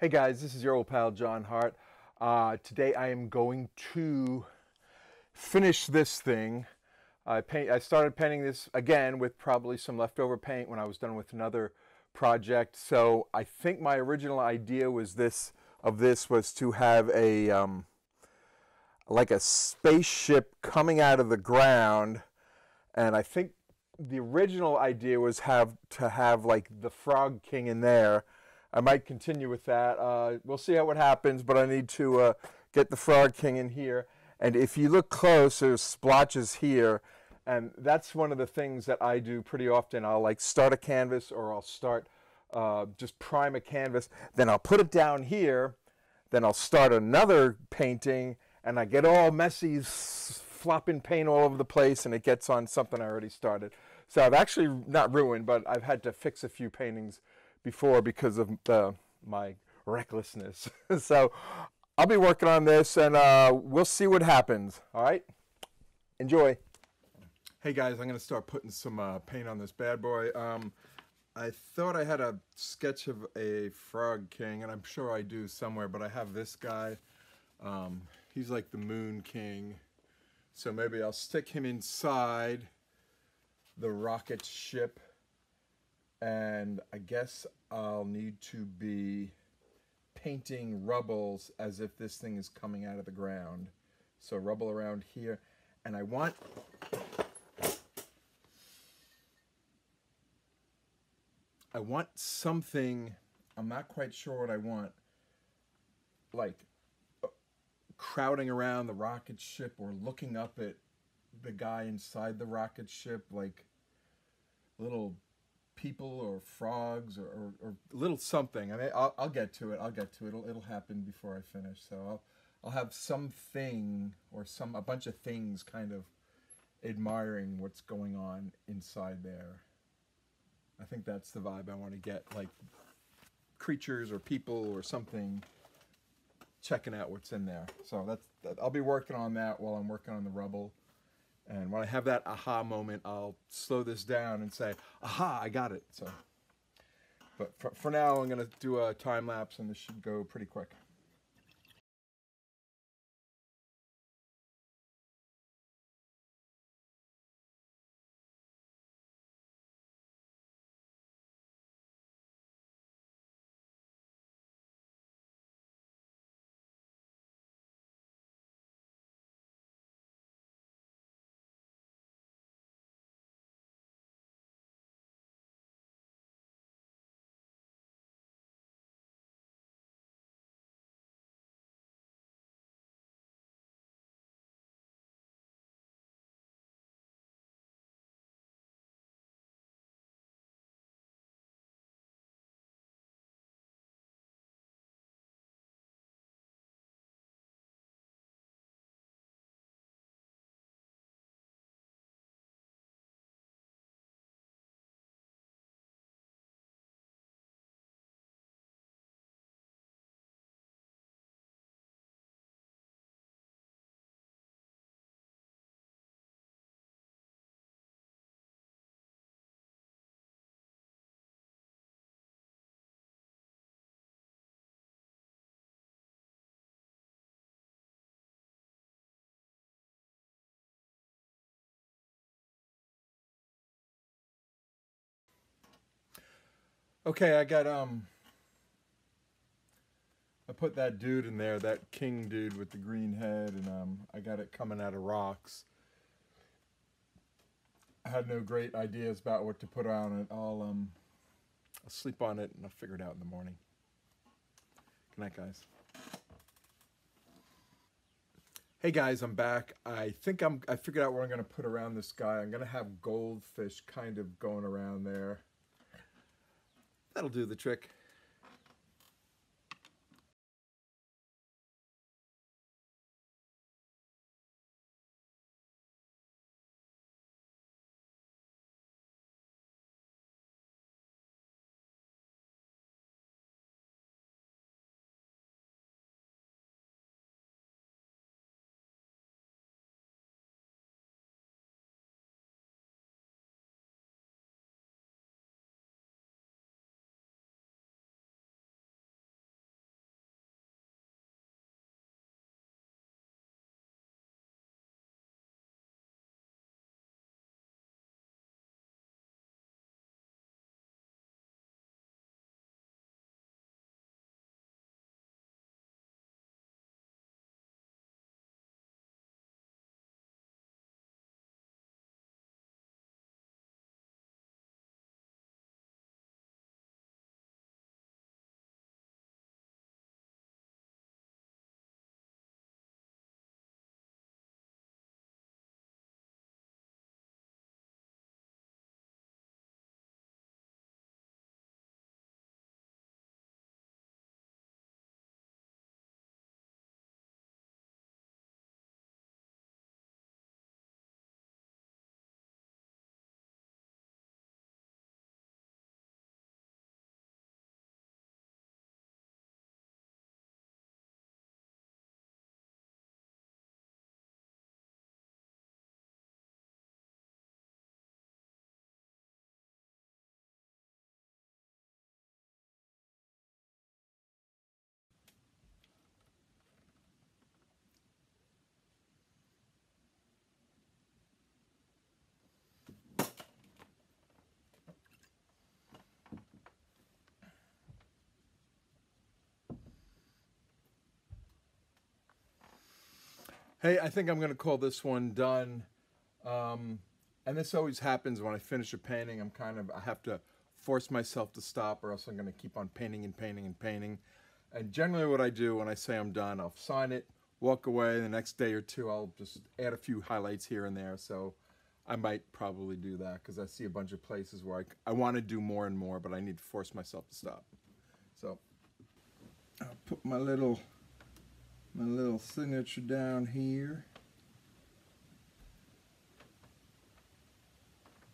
Hey guys, this is your old pal John Hartt. Uh, today I am going to finish this thing. I paint. I started painting this again with probably some leftover paint when I was done with another project. So I think my original idea was this of this was to have a um, like a spaceship coming out of the ground, and I think the original idea was have to have like the Frog King in there. I might continue with that. Uh, we'll see how it happens, but I need to uh, get the Frog King in here. And if you look close, there's splotches here. And that's one of the things that I do pretty often. I'll like start a canvas or I'll start uh, just prime a canvas. Then I'll put it down here. Then I'll start another painting and I get all messy, flopping paint all over the place and it gets on something I already started. So I've actually not ruined, but I've had to fix a few paintings before because of the, my recklessness. so I'll be working on this and uh, we'll see what happens. All right? Enjoy. Hey guys, I'm going to start putting some uh, paint on this bad boy. Um, I thought I had a sketch of a frog king, and I'm sure I do somewhere, but I have this guy. Um, he's like the moon king. So maybe I'll stick him inside the rocket ship and I guess I'll need to be painting rubbles as if this thing is coming out of the ground. So rubble around here. And I want I want something, I'm not quite sure what I want, like uh, crowding around the rocket ship or looking up at the guy inside the rocket ship, like little people or frogs or, or, or little something. I mean, I'll, I'll, get to it. I'll get to it. It'll, it'll happen before I finish. So I'll, I'll have something or some a bunch of things kind of admiring what's going on inside there. I think that's the vibe I want to get, like creatures or people or something checking out what's in there. So that's that, I'll be working on that while I'm working on the rubble. And when I have that aha moment, I'll slow this down and say, aha, I got it. So, but for, for now, I'm going to do a time lapse and this should go pretty quick. Okay, I got um I put that dude in there, that king dude with the green head, and um I got it coming out of rocks. I had no great ideas about what to put on it. I'll um I'll sleep on it and I'll figure it out in the morning. Good night guys. Hey guys, I'm back. I think I'm I figured out what I'm gonna put around this guy. I'm gonna have goldfish kind of going around there. That'll do the trick. Hey, I think I'm going to call this one done. Um, and this always happens when I finish a painting. I'm kind of, I have to force myself to stop or else I'm going to keep on painting and painting and painting. And generally what I do when I say I'm done, I'll sign it, walk away. The next day or two, I'll just add a few highlights here and there. So I might probably do that because I see a bunch of places where I, I want to do more and more, but I need to force myself to stop. So I'll put my little my little signature down here.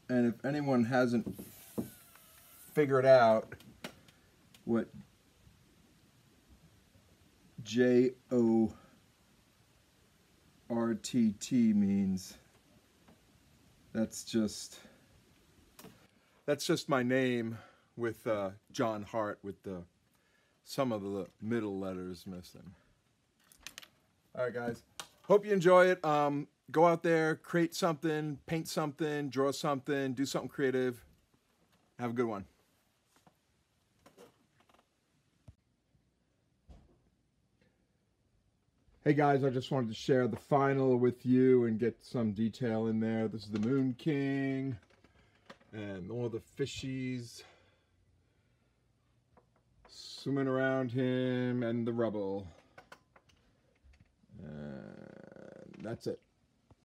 And if anyone hasn't figured out what J O R T T means, that's just that's just my name with uh, John Hartt with the some of the middle letters missing. All right, guys. Hope you enjoy it. Um, go out there, create something, paint something, draw something, do something creative. Have a good one. Hey guys, I just wanted to share the final with you and get some detail in there. This is the Moon King and all the fishies swimming around him and the rubble. And that's it.